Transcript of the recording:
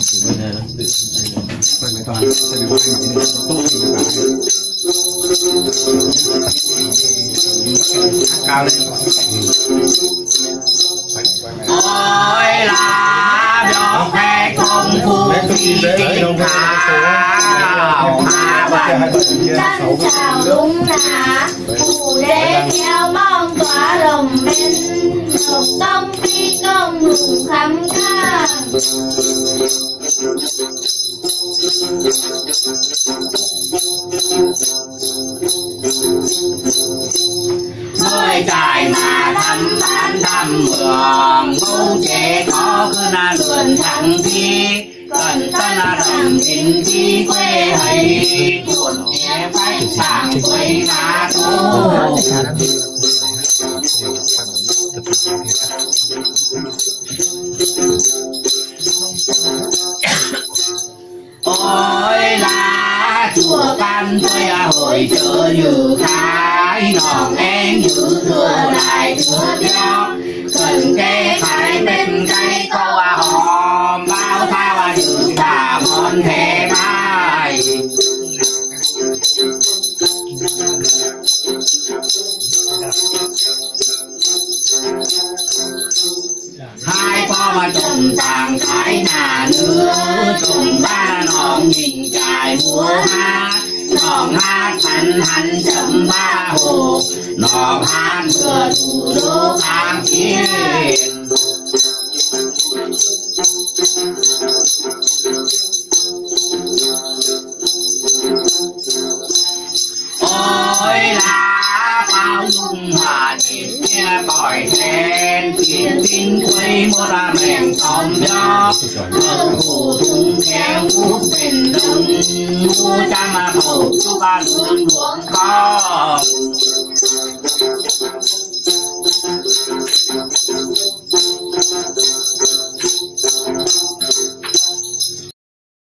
ôi vấn đề nó là cao khoe công phu kỳ kinh thảo hạ vận chân chào đúng là phù đế theo mong tỏa đồng bên lục tông công hùng khắm ca mới trời mà thăm bán thăm mường ngu chế có cứ na lượn thẳng thi cần ta là đồng tình thi quê hay, buồn nhẹ phách sàng quê na tu ôi là chúa can tôi à hồi chờ như khai nòng em như thừa lại chúa theo cần kê phải bên cây câu à hòm bao thao à như tà mòn thế mai Thank you. Mà trùng tàng thái nhà nữa trùng ba nòng nhìn dài múa hát nòng hát hành hành chậm ba hồ nòng hát vừa thủ đô kháng chiến ôi là lao dung mà nhịp nghe còi then chiến tinh quấy mô ra mềm tóm gió thương hồ thung nghe hút bền đông mua trang mà khẩu chú ba lương luận to